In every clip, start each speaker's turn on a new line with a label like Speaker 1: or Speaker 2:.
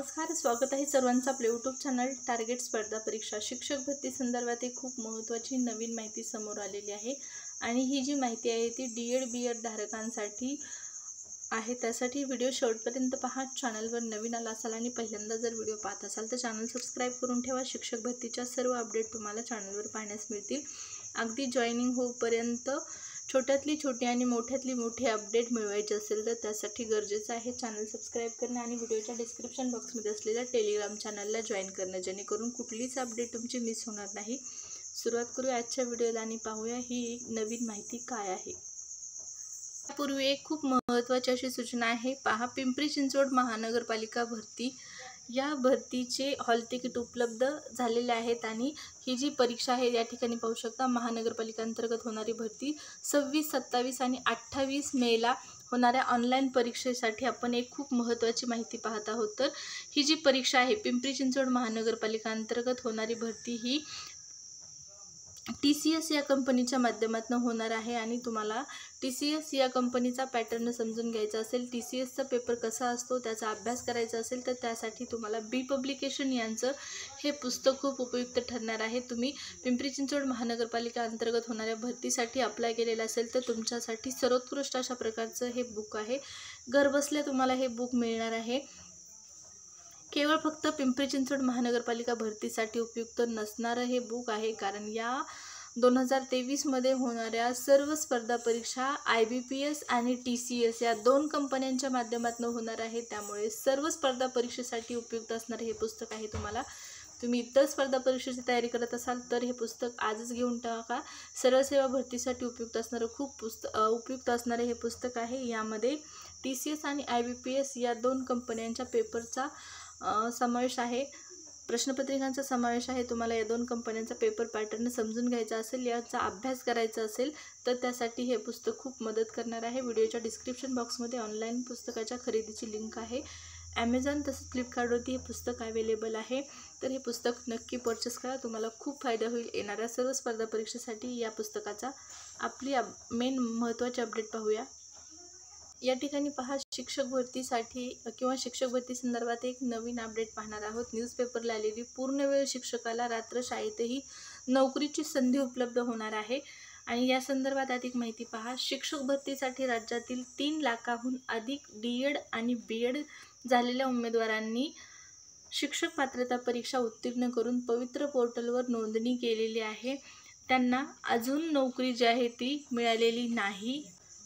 Speaker 1: नमस्कार स्वागत आहे सर्वांचं आपले यूट्यूब चॅनल टार्गेट स्पर्धा परीक्षा. शिक्षक भरती संदर्भात एक खूप महत्त्वाची नवीन माहिती समोर आलेली आहे आणि ही जी माहिती आहे ती डी एड बी एड धारकांसाठी आहे. त्यासाठी व्हिडिओ शेवटपर्यंत पहा. चॅनलवर नवीन आला असाल आणि पहिल्यांदा जर व्हिडिओ पाहत असाल तर चॅनल सबस्क्राईब करून ठेवा. शिक्षक भरतीच्या सर्व अपडेट तुम्हाला चॅनलवर पाहण्यास मिळतील. अगदी जॉईनिंग होईपर्यंत छोट्यातली छोटी आणि मोठ्यातली मोठी अपडेट मिळवायची असेल तर त्यासाठी गरजेचं आहे चॅनल सबस्क्राईब करणं आणि व्हिडिओच्या डिस्क्रिप्शन बॉक्समध्ये असलेल्या टेलिग्राम चॅनलला जॉईन करणं जेणेकरून कुठलीच अपडेट तुमची मिस होणार नाही. सुरुवात करूया आजच्या व्हिडिओला आणि पाहूया ही एक नवीन माहिती काय आहे. त्यापूर्वी एक खूप महत्त्वाची अशी सूचना आहे पहा पिंपरी चिंचवड महानगरपालिका भरती या भरतीचे हॉल तिकीट उपलब्ध झालेले आहेत आणि ही जी परीक्षा आहे या ठिकाणी पाहू शकता महानगरपालिका अंतर्गत होणारी भरती सव्वीस सत्तावीस आणि अठ्ठावीस मेला होणाऱ्या ऑनलाईन परीक्षेसाठी आपण एक खूप महत्त्वाची माहिती पाहत आहोत. तर ही जी परीक्षा आहे पिंपरी चिंचवड महानगरपालिका अंतर्गत होणारी भरती ही टी सी एस या कंपनीच्या माध्यमातून होणार आहे आणि तुम्हाला टी सी एस या कंपनीचा पॅटर्न समजून घ्यायचा असेल टी सी एसचा पेपर कसा असतो त्याचा अभ्यास करायचा असेल तर त्यासाठी तुम्हाला बी पब्लिकेशन यांचं हे पुस्तक खूप उपयुक्त ठरणार आहे. तुम्ही पिंपरी चिंचवड महानगरपालिका अंतर्गत होणाऱ्या भरतीसाठी अप्लाय केलेलं असेल तर तुमच्यासाठी सर्वोत्कृष्ट अशा प्रकारचं हे बुक आहे. घरबसल्या तुम्हाला हे बुक मिळणार आहे. केवळ फक्त पिंपरी चिंचवड महानगरपालिका भरतीसाठी उपयुक्त नसणारं हे बुक आहे कारण या दोन हजार तेवीसमध्ये होणाऱ्या सर्व स्पर्धा परीक्षा आय बी पी एस आणि टी सी एस या दोन कंपन्यांच्या माध्यमातून होणार आहे. त्यामुळे सर्व स्पर्धा परीक्षेसाठी उपयुक्त असणारे हे पुस्तक आहे तुम्हाला. तुम्ही इतर स्पर्धा परीक्षेची तयारी करत असाल तर हे पुस्तक आजच घेऊन टाका सरळ सेवा भरतीसाठी उपयुक्त असणारं खूप पुस्त उपयुक्त असणारे हे पुस्तक आहे. यामध्ये टी सी एस आणि आय बी पी एस या दोन कंपन्यांच्या पेपरचा समावेश आहे. प्रश्नपत्रिकांचा समावेश आहे. तुम्हाला या दोन कंपन्यांचा पेपर पॅटर्न समजून घ्यायचा असेल याचा अभ्यास करायचा असेल तर त्यासाठी हे पुस्तक खूप मदत करणार आहे. व्हिडिओच्या डिस्क्रिप्शन बॉक्समध्ये ऑनलाईन पुस्तकाच्या खरेदीची लिंक आहे. ॲमेझॉन तसंच फ्लिपकार्टवरती हे पुस्तक अवेलेबल आहे. तर हे पुस्तक नक्की परचेस करा. तुम्हाला खूप फायदा होईल. येणाऱ्या सर्व स्पर्धा परीक्षेसाठी या पुस्तकाचा आपली अब मेन महत्त्वाची अपडेट पाहूया. या ठिकाणी पहा शिक्षक भरतीसाठी किंवा शिक्षक भरती संदर्भात एक नवीन अपडेट पाहणार आहोत. न्यूजपेपरला आलेली पूर्णवेळ शिक्षकाला रात्र शाळेतही नोकरीची संधी उपलब्ध होणार आहे. आणि या संदर्भात अधिक माहिती पहा शिक्षक भरतीसाठी राज्यातील तीन लाखाहून अधिक डी एड आणि बी एड झालेल्या उमेदवारांनी शिक्षक पात्रता परीक्षा उत्तीर्ण करून पवित्र पोर्टलवर नोंदणी केलेली आहे. त्यांना अजून नोकरी जी आहे ती मिळालेली नाही.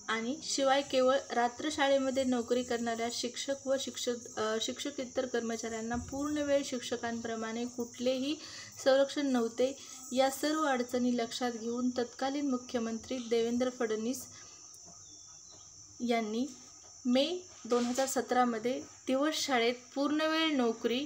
Speaker 1: आणि शिवाय केवळ रात्रशाळेमध्ये नोकरी करणाऱ्या शिक्षक व शिक्षक शिक्षक इतर कर्मचाऱ्यांना पूर्ण वेळ शिक्षकांप्रमाणे कुठलेही संरक्षण नव्हते. या सर्व अडचणी लक्षात घेऊन तत्कालीन मुख्यमंत्री देवेंद्र फडणवीस यांनी मे दोन हजार सतरामध्ये दिवस शाळेत पूर्णवेळ नोकरी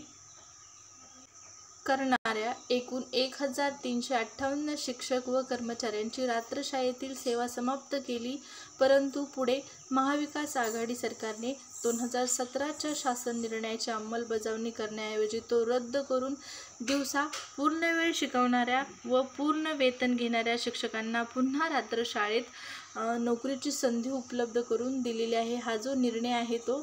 Speaker 1: करणाऱ्या एकूण एक हजार तीनशे अठ्ठावन्न शिक्षक व कर्मचाऱ्यांची रात्रशाळेतील सेवा समाप्त केली. परंतु पुढे महाविकास आघाडी सरकारने दोन हजार सतराच्या शासन निर्णयाची अंमलबजावणी करण्याऐवजी तो रद्द करून दिवसा पूर्ण वेळ शिकवणाऱ्या व पूर्ण वेतन घेणाऱ्या शिक्षकांना पुन्हा रात्रशाळेत नोकरीची संधी उपलब्ध करून दिलेली आहे. हा जो निर्णय आहे तो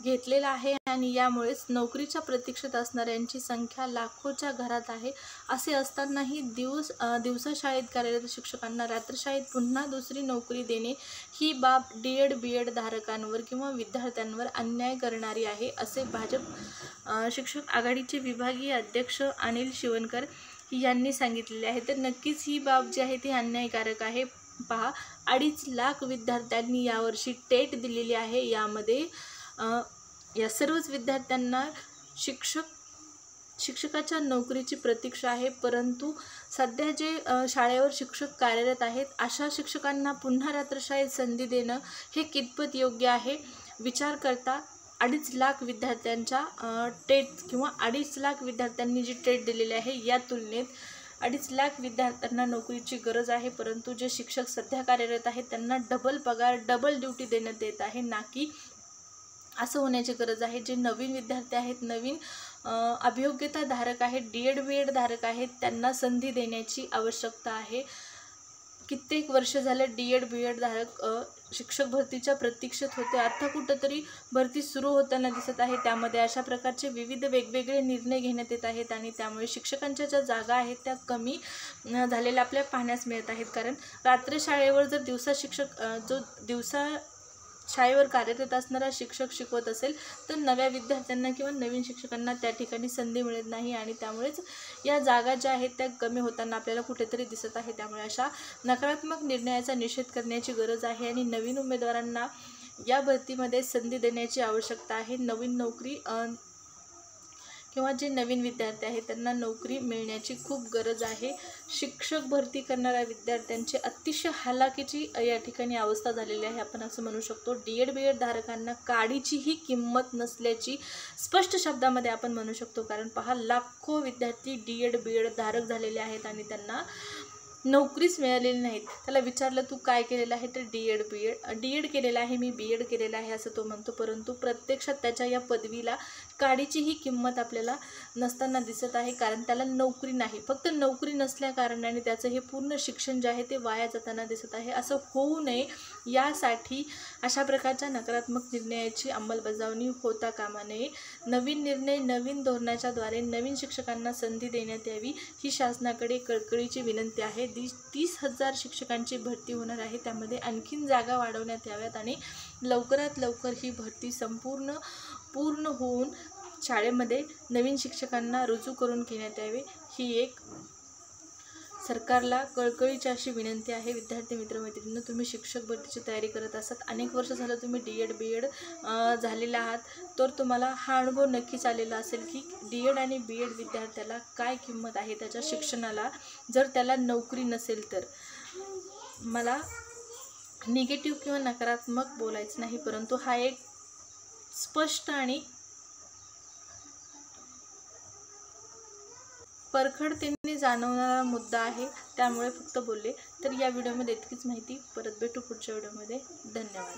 Speaker 1: घेतलेला आहे आणि यामुळेच नोकरीच्या प्रतीक्षेत असणाऱ्यांची संख्या लाखोच्या घरात आहे. असे असतानाही दिवस दिवसा शाळेत कार्यरत शिक्षकांना रात्रशाळेत पुन्हा दुसरी नोकरी देणे ही बाब डी एड बी एड धारकांवर किंवा विद्यार्थ्यांवर अन्याय करणारी आहे असे भाजप शिक्षक आघाडीचे विभागीय अध्यक्ष अनिल शिवणकर यांनी सांगितलेले आहे. तर नक्कीच ही बाब जी आहे ती अन्यायकारक आहे. पहा अडीच लाख विद्यार्थ्यांनी यावर्षी टेट दिलेली आहे. यामध्ये या सर्वच विद्यार्थ्यांना शिक्षक शिक्षकाच्या नोकरीची प्रतीक्षा आहे परंतु सध्या जे शाळेवर शिक्षक कार्यरत आहेत अशा शिक्षकांना पुन्हा रात्रशाळेत संधी देणं हे कितपत योग्य आहे? विचार करता अडीच लाख विद्यार्थ्यांच्या टेट किंवा अडीच लाख विद्यार्थ्यांनी जी टेट दिलेली आहे या तुलनेत अडीच लाख विद्यार्थ्यांना नोकरीची गरज आहे परंतु जे शिक्षक सध्या कार्यरत आहेत त्यांना डबल पगार डबल ड्युटी देण्यात येत आहे ना की असं होण्याची गरज आहे. जे नवीन विद्यार्थी आहेत नवीन अभियोग्यता धारक आहेत डी एड बी एड धारक आहेत त्यांना संधी देण्याची आवश्यकता आहे. कित्येक वर्ष झालं डी एड बी एड धारक शिक्षक भरतीच्या प्रतीक्षेत होते. आता कुठंतरी भरती सुरू होताना दिसत आहे. त्यामध्ये अशा प्रकारचे विविध वेगवेगळे निर्णय घेण्यात येत आहेत आणि त्यामुळे शिक्षकांच्या ज्या जागा आहेत त्या कमी झालेल्या आपल्या पाहण्यास मिळत आहेत. कारण रात्र शाळेवर जर दिवसा शिक्षक जो दिवसा शाळेवर कार्यरत असणारा शिक्षक शिकवत असेल तर नव्या विद्यार्थ्यांना किंवा नवीन शिक्षकांना त्या ठिकाणी संधी मिळत नाही आणि त्यामुळेच या जागा ज्या आहेत त्या कमी होताना आपल्याला कुठेतरी दिसत आहे. त्यामुळे अशा नकारात्मक निर्णयाचा निषेध करण्याची गरज आहे आणि नवीन उमेदवारांना या भरतीमध्ये संधी देण्याची आवश्यकता आहे. नवीन नोकरी किंवा जे नवीन विद्यार्थी आहेत त्यांना नोकरी मिळण्याची खूप गरज आहे. शिक्षक भरती करणाऱ्या विद्यार्थ्यांची अतिशय हालाकीची या ठिकाणी अवस्था झालेली आहे. आपण असं म्हणू शकतो डी एड बी एड धारकांना काडीचीही किंमत नसल्याची स्पष्ट शब्दामध्ये आपण म्हणू शकतो. कारण पहा लाखो विद्यार्थी डी एड बी एड धारक झालेले आहेत आणि त्यांना नोकरीच मिळालेली नाहीत. त्याला विचारलं तू काय केलेलं आहे? तर D Ed B Ed D Ed केलेलं आहे मी बी एड केलेलं आहे असं तो म्हणतो. परंतु प्रत्यक्षात त्याच्या या पदवीला काडीचीही किंमत आपल्याला नसताना दिसत आहे कारण त्याला नोकरी नाही. फक्त नोकरी नसल्या कारणाने त्याचं हे पूर्ण शिक्षण जे आहे ते वाया जाताना दिसत आहे. असं होऊ नये. यासाठी अशा प्रकारच्या नकारात्मक निर्णयाची अंमलबजावणी होता कामा नये. नवीन निर्णय नवीन धोरणाच्याद्वारे नवीन शिक्षकांना संधी देण्यात यावी ही शासनाकडे कळकळीची विनंती आहे. दी तीस हजार शिक्षकांची भरती होणार आहे. त्यामध्ये आणखीन जागा वाढवण्यात याव्यात आणि लवकरात लवकर ही भरती संपूर्ण पूर्ण होऊन शाळेमध्ये नवीन शिक्षकांना रुजू करून घेण्यात यावे ही एक सरकारला कळकळीची अशी विनंती आहे. विद्यार्थी मित्रमैत्रिणींनो तुम्ही शिक्षक भरतीची तयारी करत असतात अनेक वर्ष झालं तुम्ही डी एड बी एड झालेला आहात तर तुम्हाला हा अनुभव नक्कीच आलेला असेल की डी एड आणि बी एड विद्यार्थ्याला काय किंमत आहे त्याच्या शिक्षणाला जर त्याला नोकरी नसेल तर. मला निगेटिव्ह किंवा नकारात्मक बोलायचं नाही परंतु हा एक स्पष्ट आणि परखडतेने जाणवणारा मुद्दा आहे त्यामुळे फक्त बोलले. तर या व्हिडिओमध्ये इतकीच माहिती. परत भेटू पुढच्या व्हिडिओमध्ये. धन्यवाद.